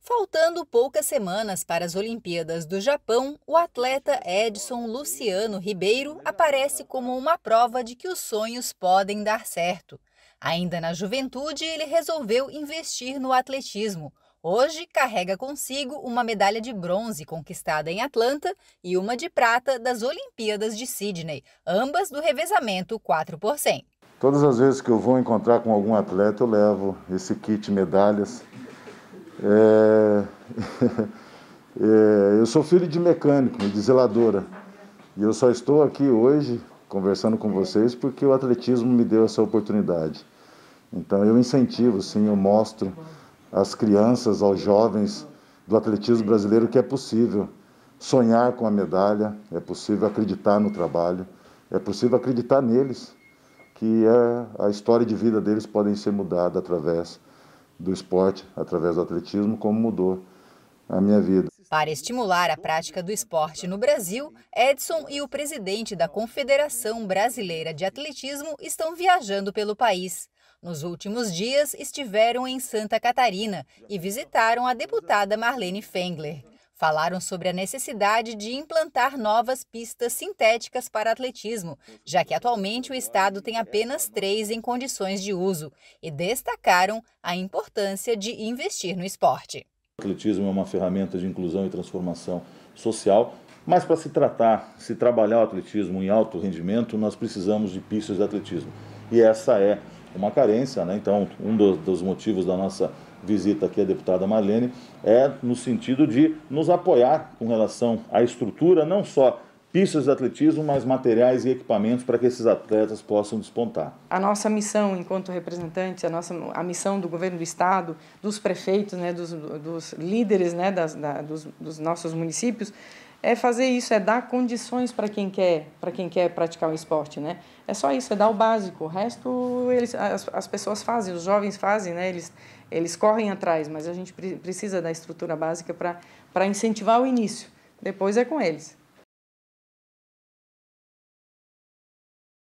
Faltando poucas semanas para as Olimpíadas do Japão, o atleta Edson Luciano Ribeiro aparece como uma prova de que os sonhos podem dar certo. Ainda na juventude, ele resolveu investir no atletismo. Hoje carrega consigo uma medalha de bronze conquistada em Atlanta e uma de prata das Olimpíadas de Sydney, ambas do revezamento 4 por 100. Todas as vezes que eu vou encontrar com algum atleta, eu levo esse kit medalhas. É... é... Eu sou filho de mecânico de zeladora. E eu só estou aqui hoje conversando com vocês porque o atletismo me deu essa oportunidade. Então eu incentivo, sim, eu mostro às crianças, aos jovens do atletismo brasileiro que é possível sonhar com a medalha, é possível acreditar no trabalho, é possível acreditar neles, que é, a história de vida deles podem ser mudada através do esporte, através do atletismo, como mudou a minha vida. Para estimular a prática do esporte no Brasil, Edson e o presidente da Confederação Brasileira de Atletismo estão viajando pelo país. Nos últimos dias, estiveram em Santa Catarina e visitaram a deputada Marlene Fengler. Falaram sobre a necessidade de implantar novas pistas sintéticas para atletismo, já que atualmente o estado tem apenas três em condições de uso, e destacaram a importância de investir no esporte. O atletismo é uma ferramenta de inclusão e transformação social, mas para se tratar, se trabalhar o atletismo em alto rendimento, nós precisamos de pistas de atletismo. E essa é uma carência, né? então um dos motivos da nossa visita aqui à deputada Marlene é no sentido de nos apoiar com relação à estrutura, não só pistas de atletismo, mas materiais e equipamentos para que esses atletas possam despontar. A nossa missão enquanto representantes, a nossa a missão do governo do estado, dos prefeitos, né, dos, dos líderes, né, das, da, dos, dos nossos municípios, é fazer isso, é dar condições para quem quer, para quem quer praticar o esporte, né? É só isso, é dar o básico. O resto eles, as, as pessoas fazem, os jovens fazem, né? Eles eles correm atrás, mas a gente precisa da estrutura básica para para incentivar o início. Depois é com eles.